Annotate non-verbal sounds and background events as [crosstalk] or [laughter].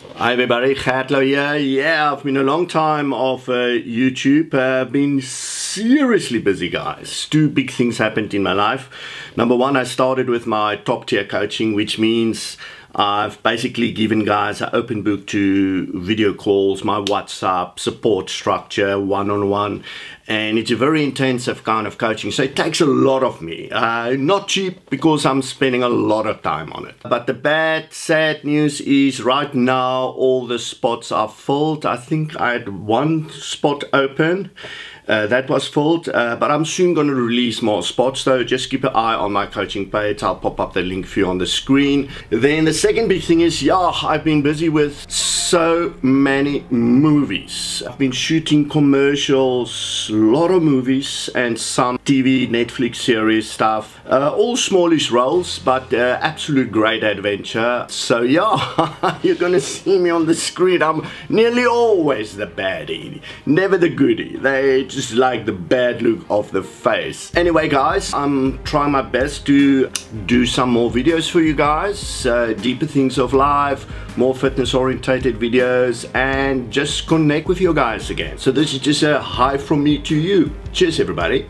Hi everybody, Gert Louw here. Yeah, I've been a long time off uh, YouTube. Uh, been seriously busy, guys. Two big things happened in my life. Number one, I started with my top tier coaching, which means I've basically given guys an open book to video calls, my WhatsApp, support structure, one on one. And it's a very intensive kind of coaching. So it takes a lot of me. Uh, not cheap because I'm spending a lot of time on it. But the bad, sad news is right now all the spots are filled. I think I had one spot open uh, that was filled, uh, but I'm soon going to release more spots, so just keep an eye on my coaching page. I'll pop up the link for you on the screen. Then the second big thing is, yeah, I've been busy with so many movies. I've been shooting commercials, a lot of movies, and some TV, Netflix series stuff. Uh, all smallish roles, but uh, absolute great adventure. So yeah, [laughs] you're gonna see me on the screen. I'm nearly always the baddie, never the goodie. They just like the bad look of the face. Anyway guys, I'm trying my best to do some more videos for you guys. Uh, deeper things of life, more fitness orientated videos and just connect with you guys again. So this is just a hi from me to you. Cheers everybody.